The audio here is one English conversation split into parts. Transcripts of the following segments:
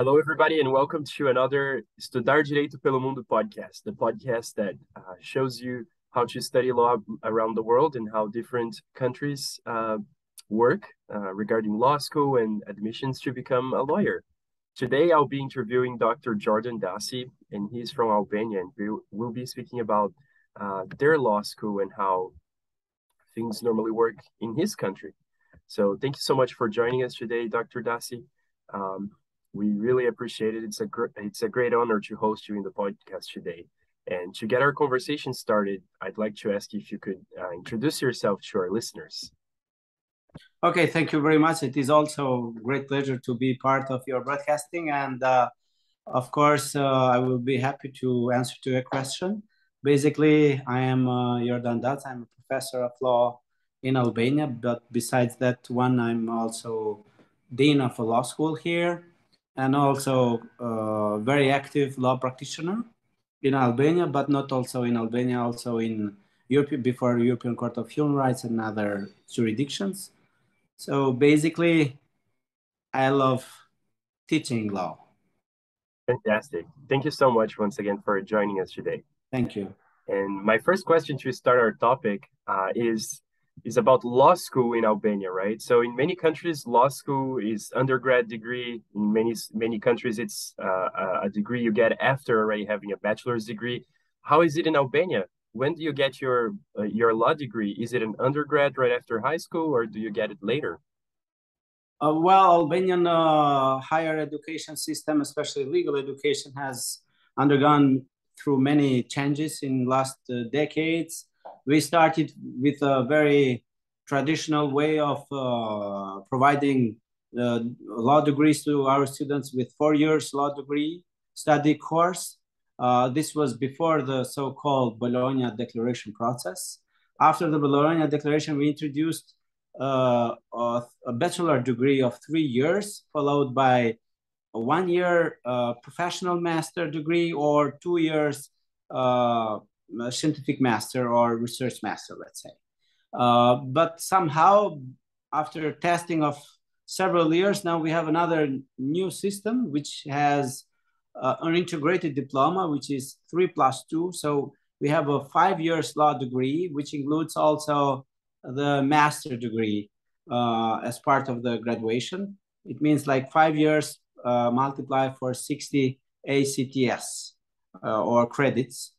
Hello, everybody, and welcome to another Estudar Direito pelo Mundo podcast, the podcast that uh, shows you how to study law around the world and how different countries uh, work uh, regarding law school and admissions to become a lawyer. Today, I'll be interviewing Dr. Jordan Daci, and he's from Albania, and we'll, we'll be speaking about uh, their law school and how things normally work in his country. So, thank you so much for joining us today, Dr. Daci. Um, we really appreciate it. It's a it's a great honor to host you in the podcast today. And to get our conversation started, I'd like to ask if you could uh, introduce yourself to our listeners. Okay, thank you very much. It is also a great pleasure to be part of your broadcasting, and uh, of course, uh, I will be happy to answer to your question. Basically, I am uh, Jordan. I'm a professor of law in Albania, but besides that one, I'm also dean of a law school here and also a very active law practitioner in Albania, but not also in Albania, also in Europe before European Court of Human Rights and other jurisdictions. So basically, I love teaching law. Fantastic. Thank you so much once again for joining us today. Thank you. And my first question to start our topic uh, is is about law school in Albania, right? So in many countries, law school is undergrad degree. In many many countries, it's uh, a degree you get after already having a bachelor's degree. How is it in Albania? When do you get your uh, your law degree? Is it an undergrad right after high school, or do you get it later? Uh, well, Albanian uh, higher education system, especially legal education, has undergone through many changes in last uh, decades we started with a very traditional way of uh, providing uh, law degrees to our students with four years law degree study course. Uh, this was before the so-called Bologna Declaration process. After the Bologna Declaration, we introduced uh, a, a, bachelor degree of three years, followed by a one-year uh, professional master degree or two years uh, scientific master or research master, let's say. Uh, but somehow, after testing of several years, now we have another new system which has uh, an integrated diploma, which is three plus two. So we have a five years law degree, which includes also the master degree uh, as part of the graduation. It means like five years uh, multiplied for 60 ECTS uh, or credits.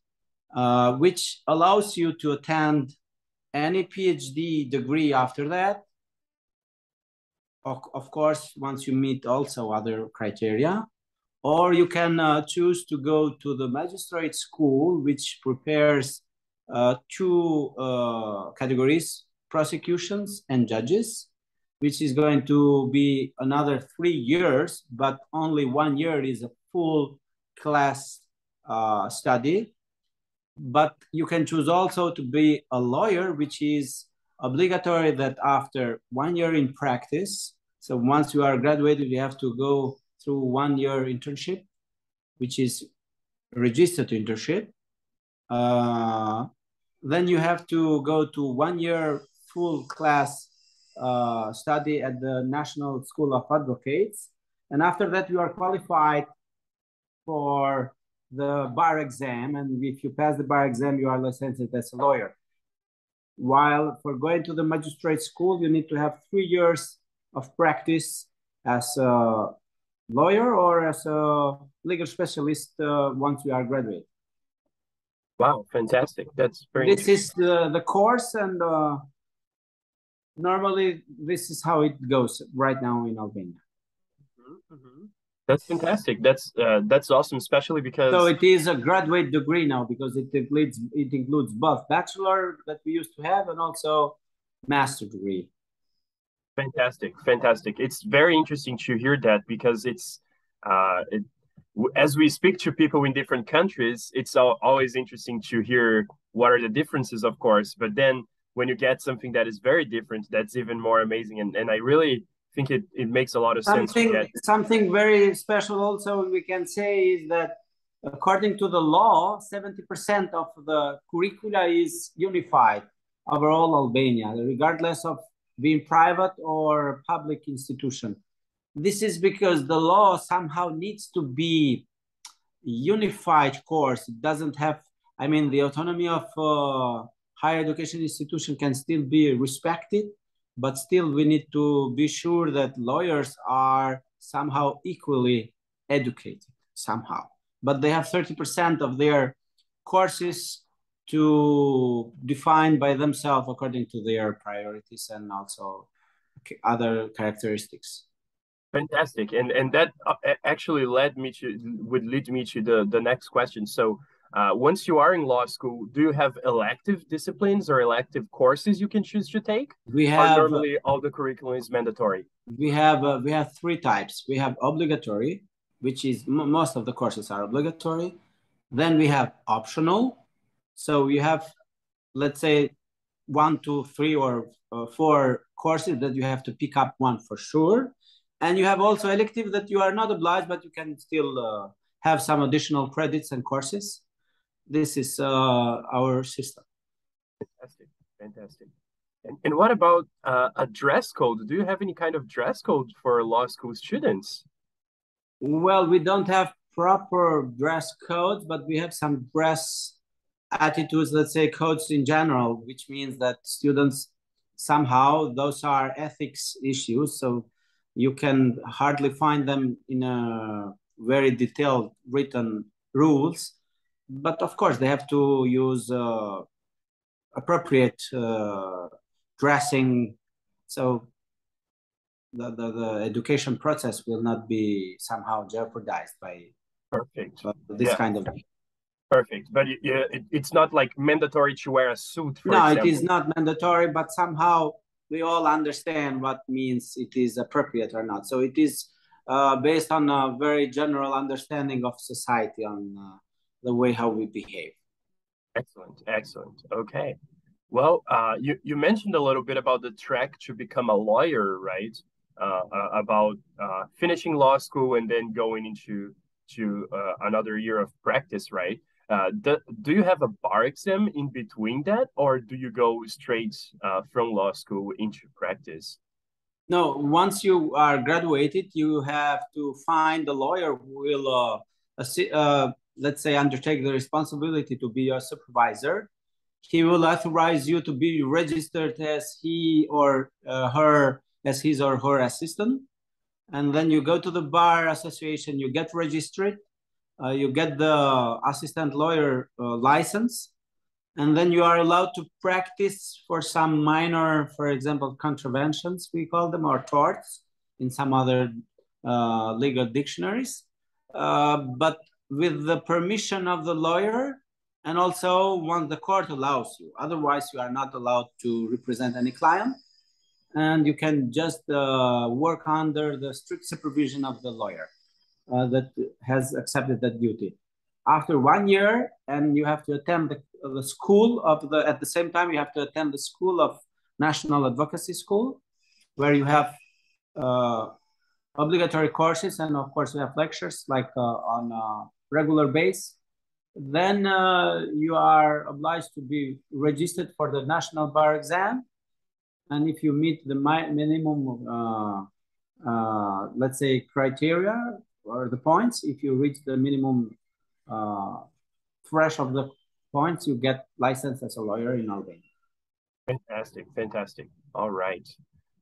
Uh, which allows you to attend any PhD degree after that. Of, of course, once you meet also other criteria, or you can uh, choose to go to the magistrate school, which prepares uh, two uh, categories, prosecutions and judges, which is going to be another three years, but only one year is a full class uh, study but you can choose also to be a lawyer, which is obligatory that after one year in practice, so once you are graduated, you have to go through one year internship, which is registered internship. Uh, then you have to go to one year full class uh, study at the National School of Advocates. And after that, you are qualified for the bar exam, and if you pass the bar exam, you are licensed as a lawyer. While for going to the magistrate school, you need to have three years of practice as a lawyer or as a legal specialist uh, once you are graduate. Wow, fantastic! That's very. This is the the course, and uh, normally this is how it goes right now in Albania. Mm -hmm. That's fantastic. That's uh, that's awesome, especially because so it is a graduate degree now because it includes it includes both bachelor that we used to have and also master degree. Fantastic, fantastic. It's very interesting to hear that because it's uh, it, as we speak to people in different countries, it's always interesting to hear what are the differences, of course. But then when you get something that is very different, that's even more amazing. And and I really think it, it makes a lot of something, sense. Something very special also we can say is that according to the law, 70% of the curricula is unified over all Albania, regardless of being private or public institution. This is because the law somehow needs to be unified course. It doesn't have, I mean, the autonomy of uh, higher education institution can still be respected, but still we need to be sure that lawyers are somehow equally educated somehow. But they have 30% of their courses to define by themselves according to their priorities and also other characteristics. Fantastic, and and that uh, actually led me to would lead me to the the next question. So, uh, once you are in law school, do you have elective disciplines or elective courses you can choose to take? We have or normally all the curriculum is mandatory. We have uh, we have three types. We have obligatory, which is most of the courses are obligatory. Then we have optional. So you have, let's say, one, two, three, or uh, four courses that you have to pick up one for sure and you have also elective that you are not obliged, but you can still uh, have some additional credits and courses. This is uh, our system. Fantastic, fantastic. And, and what about uh, a dress code? Do you have any kind of dress code for law school students? Well, we don't have proper dress codes, but we have some dress attitudes, let's say codes in general, which means that students somehow those are ethics issues. So you can hardly find them in a very detailed written rules but of course they have to use uh, appropriate uh, dressing so the, the, the, education process will not be somehow jeopardized by perfect this yeah. kind of perfect but it, it, it's not like mandatory to wear a suit no example. it is not mandatory but somehow we all understand what means it is appropriate or not. So it is uh, based on a very general understanding of society on uh, the way how we behave. Excellent, excellent. Okay. Well, uh, you, you mentioned a little bit about the track to become a lawyer, right? Uh, uh, about uh, finishing law school and then going into to another year of practice, right? Uh, do, do you have a bar exam in between that, or do you go straight uh, from law school into practice? No, once you are graduated, you have to find a lawyer who will, uh, uh, let's say, undertake the responsibility to be your supervisor. He will authorize you to be registered as he or uh, her, as his or her assistant. And then you go to the bar association, you get registered uh, you get the assistant lawyer uh, license, and then you are allowed to practice for some minor, for example, contraventions, we call them, or torts in some other uh, legal dictionaries. Uh, but with the permission of the lawyer, and also once the court allows you. Otherwise, you are not allowed to represent any client, and you can just uh, work under the strict supervision of the lawyer uh, that has accepted that duty. After one year, and you have to attend the, the school of the, at the same time, you have to attend the school of National Advocacy School, where you have uh, obligatory courses, and of course, you have lectures like uh, on a regular base. Then uh, you are obliged to be registered for the national bar exam, and if you meet the minimum, uh, uh, let's say, criteria, or the points. If you reach the minimum uh, threshold of the points, you get licensed as a lawyer in Albania. Fantastic, fantastic. All right.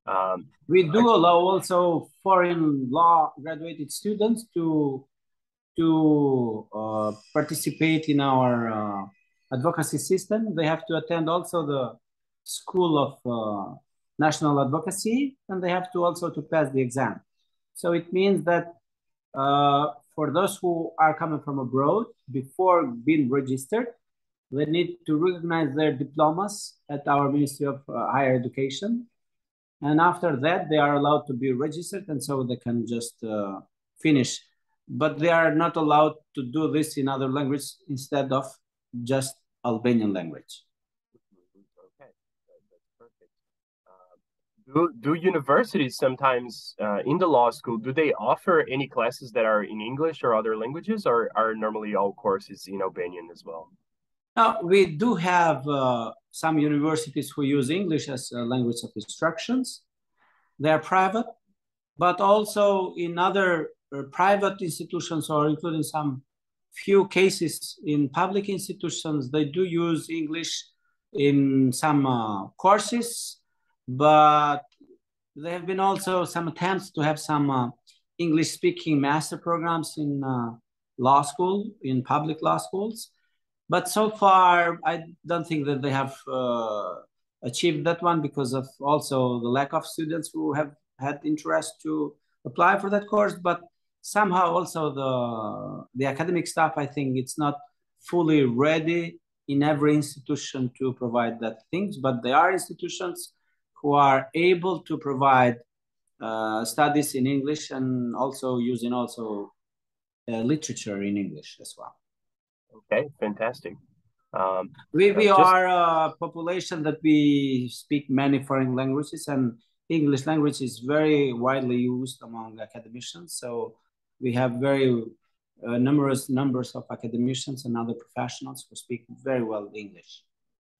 Um, we do allow also foreign law graduated students to to uh, participate in our uh, advocacy system. They have to attend also the School of uh, National Advocacy, and they have to also to pass the exam. So it means that uh, for those who are coming from abroad, before being registered, they need to recognize their diplomas at our Ministry of uh, Higher Education. And after that, they are allowed to be registered, and so they can just uh, finish. But they are not allowed to do this in other languages instead of just Albanian language. Okay, perfect. Do, do universities sometimes uh, in the law school do they offer any classes that are in english or other languages or are normally all courses in albanian as well now we do have uh, some universities who use english as a language of instructions they are private but also in other uh, private institutions or including some few cases in public institutions, they do use English in some uh, courses, but there have been also some attempts to have some uh, English speaking master programs in uh, law school, in public law schools. But so far, I don't think that they have uh, achieved that one because of also the lack of students who have had interest to apply for that course. But somehow also the the academic staff, I think it's not fully ready in every institution to provide that things, but there are institutions who are able to provide uh, studies in English and also using also uh, literature in English as well. Okay, fantastic. Um, we we just... are a population that we speak many foreign languages, and English language is very widely used among academicians. So we have very uh, numerous numbers of academicians and other professionals who speak very well English.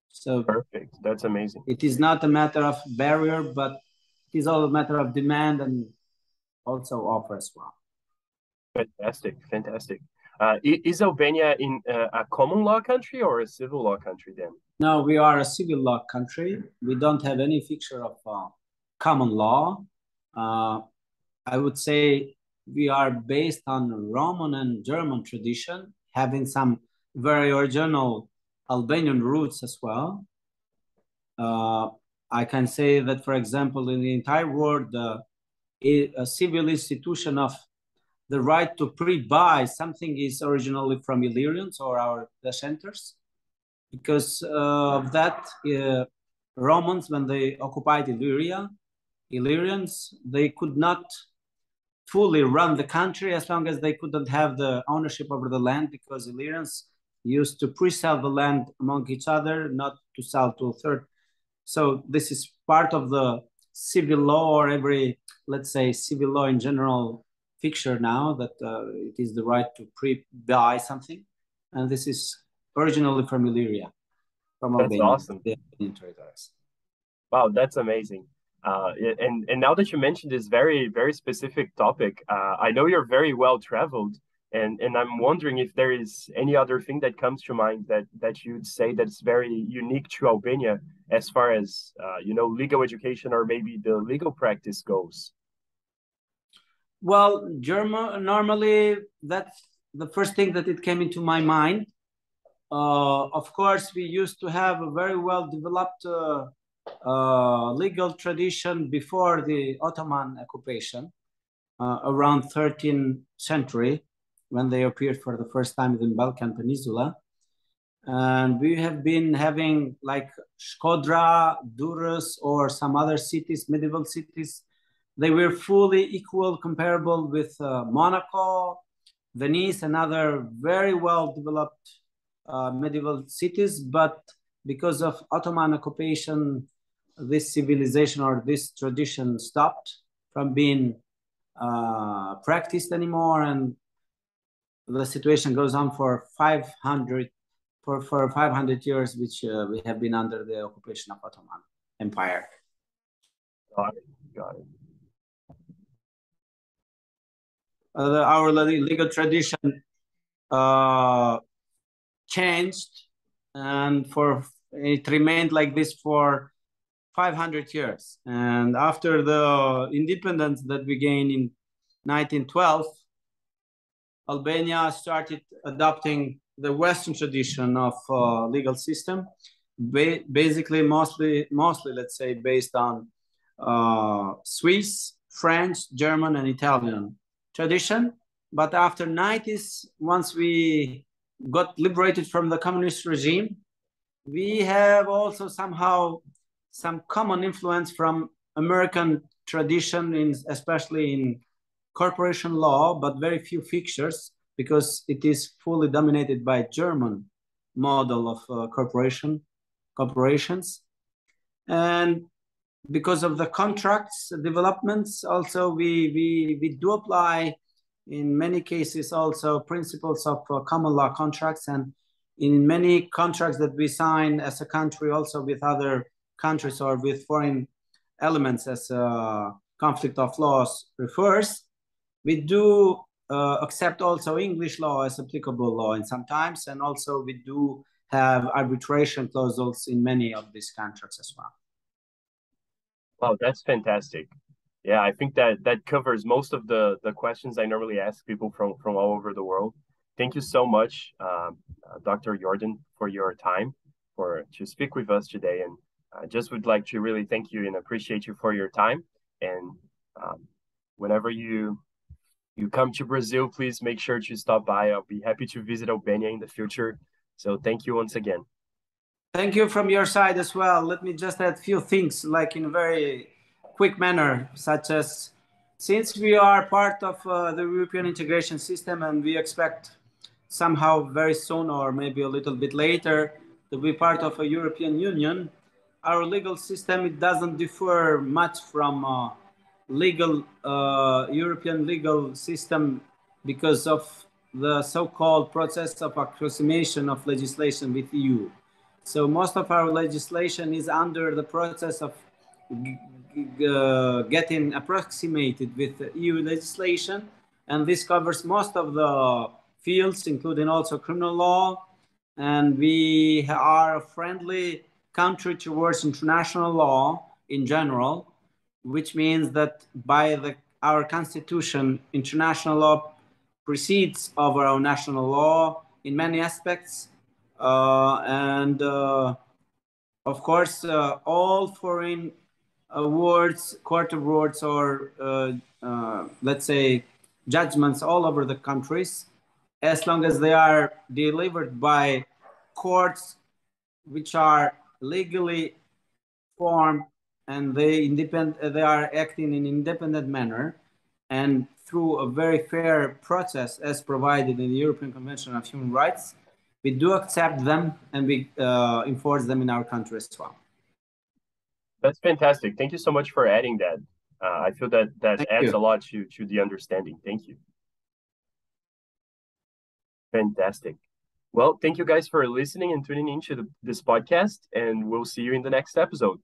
So perfect. That's amazing. It is not a matter of barrier, but it is all a matter of demand and also offer as well. Fantastic, fantastic. Uh, is Albania in uh, a common law country or a civil law country then? No, we are a civil law country. We don't have any feature of uh, common law. Uh, I would say we are based on Roman and German tradition, having some very original Albanian roots as well. Uh, I can say that, for example, in the entire world, uh, a civil institution of the right to pre-buy something is originally from Illyrians or our dissenters. Because uh, of that, uh, Romans, when they occupied Illyria, Illyrians, they could not fully run the country as long as they couldn't have the ownership over the land because Illyrians used to pre-sell the land among each other, not to sell to a third. So this is part of the civil law or every, let's say, civil law in general fixture now that uh, it is the right to pre-buy something, and this is originally from Illyria, from that's Albania, awesome. Wow, that's amazing. Uh, and and now that you mentioned this very very specific topic, uh, I know you're very well traveled, and and I'm wondering if there is any other thing that comes to mind that that you'd say that's very unique to Albania as far as uh, you know legal education or maybe the legal practice goes. Well, German normally that's the first thing that it came into my mind. Uh, of course, we used to have a very well developed uh, legal tradition before the Ottoman occupation, uh, around 13th century, when they appeared for the first time in the Balkan Peninsula. And we have been having like Shkodra, Durrës, or some other cities, medieval cities they were fully equal, comparable with uh, Monaco, Venice, and other very well developed uh, medieval cities. But because of Ottoman occupation, this civilization or this tradition stopped from being uh, practiced anymore, and the situation goes on for 500 for, for 500 years, which uh, we have been under the occupation of Ottoman Empire. Got it. Got it uh, our legal tradition uh, changed, and for it remained like this for 500 years. And after the independence that we gained in 1912, Albania started adopting the Western tradition of uh, legal system, ba basically mostly, mostly let's say, based on uh, Swiss, French, German, and Italian tradition. But after 90s, once we got liberated from the communist regime, we have also somehow some common influence from American tradition, in, especially in corporation law, but very few fixtures because it is fully dominated by German model of uh, corporation corporations. And because of the contracts developments, also we, we, we do apply in many cases also principles of uh, common law contracts and in many contracts that we sign as a country also with other countries or with foreign elements as uh, conflict of laws refers. We do uh, accept also English law as applicable law in sometimes, and also we do have arbitration clauses in many of these contracts as well. Wow, that's fantastic. Yeah, I think that that covers most of the the questions I normally ask people from from all over the world. Thank you so much, um, uh, Dr. Jordan, for your time for to speak with us today, and I just would like to really thank you and appreciate you for your time. And um, whenever you you come to Brazil, please make sure to stop by. I'll be happy to visit Albania in the future. So thank you once again. Thank you from your side as well. Let me just add a few things, like in a very quick manner, such as since we are part of uh, the European integration system and we expect somehow very soon or maybe a little bit later to be part of a European Union, our legal system it doesn't differ much from uh, legal uh, European legal system because of the so-called process of approximation of legislation with EU. So most of our legislation is under the process of uh, getting approximated with EU legislation, and this covers most of the fields, including also criminal law. And we are friendly country towards international law in general, which means that by the, our constitution, international law precedes over our national law in many aspects. Uh, and uh, of course, uh, all foreign awards, court awards, or uh, uh, let's say judgments all over the countries, as long as they are delivered by courts which are legally formed and they independent they are acting in independent manner and through a very fair process as provided in the European Convention of Human Rights, we do accept them and we uh, enforce them in our country as well. That's fantastic. Thank you so much for adding that. Uh, I feel that that Thank adds you. a lot to to the understanding. Thank you. Fantastic. Well, thank you guys for listening and tuning into this podcast, and we'll see you in the next episode.